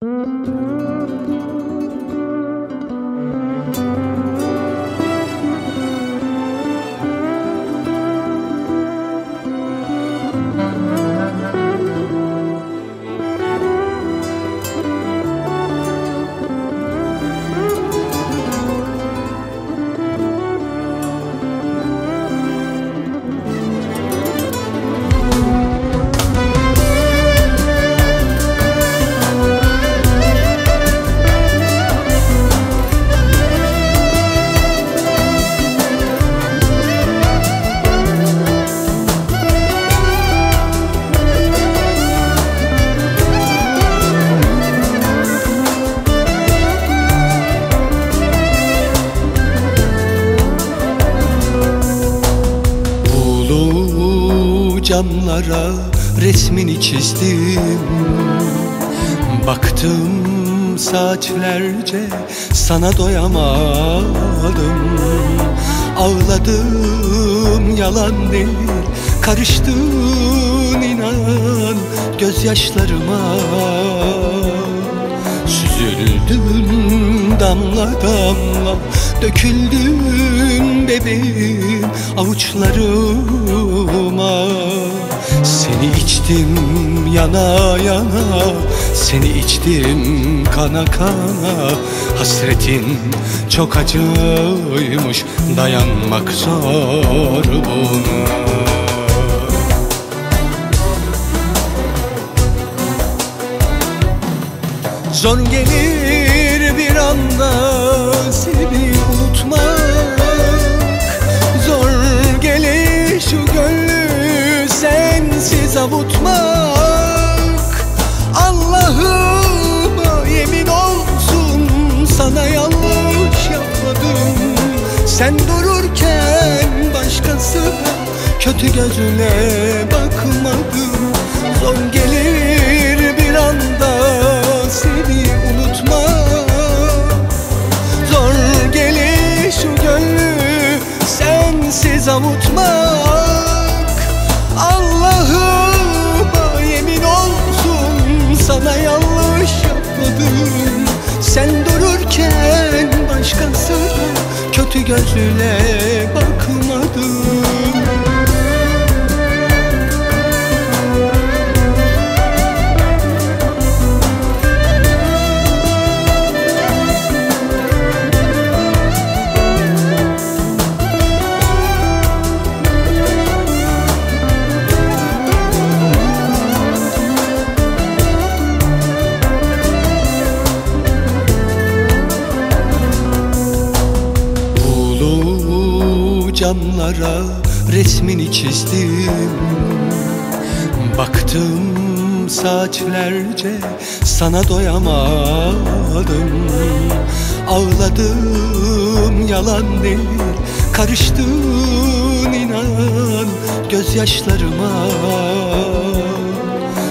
うん。Camlara resmini çizdim. Baktım saatlerce sana doyamadım. Ağladım yalan değil Karıştın inan gözyaşlarıma. Süzüldün damla damla Döküldün bebeğim avuçlarıma. Seni içtim yana yana Seni içtim kana kana. Hasretin çok acıymış Dayanmak zor buna. Zor gelir Sen dururken başkasına kötü gözüne bakmadım Zor gelir bir anda seni unutmak Zor gelir şu gönlü sensiz avutmak. Allah'ıma yemin olsun sana yanlış yapmadım. Sen dururken kötü camlara resmini çizdim. Baktım saatlerce sana doyamadım. Ağladım yalan değil Karıştın inan gözyaşlarıma.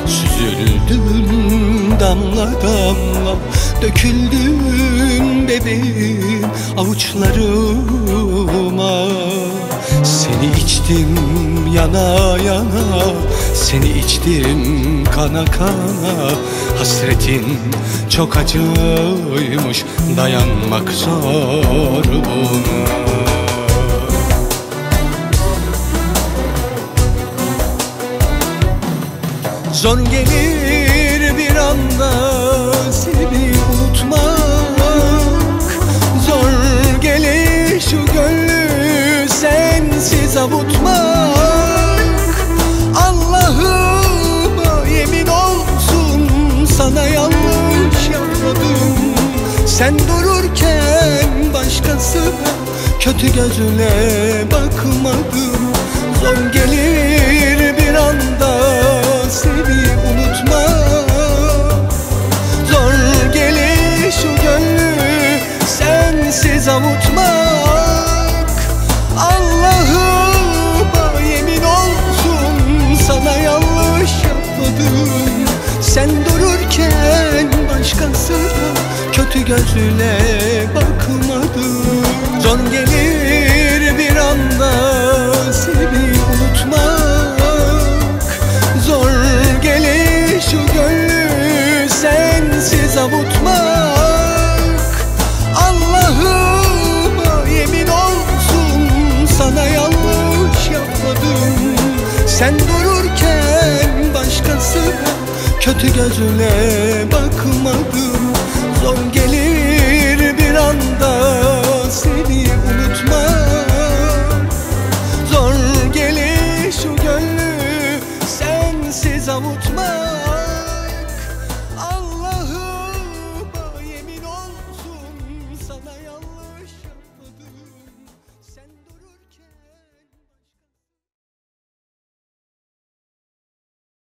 Süzüldün damla damla Döküldün bebeğim avuçlarıma. Seni içtim yana yana Seni içtim kana kana. Hasretin çok acıymış Dayanmak zor buna. Zor gelir bir anda Sen dururken başkasına kötü gözüne bakmadım Zor gelir bir anda seni kötü gözüyle bakmadım. Zor gelir bir anda seni unutmak. Zor gelir şu gönlü sensiz avutmak. Allah'ıma yemin olsun sana yanlış yapmadım. Sen dururken başkasına kötü gözüne bakmadım Son gelir bir anda seni unutma